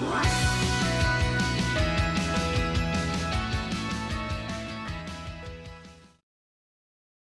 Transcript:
Bye.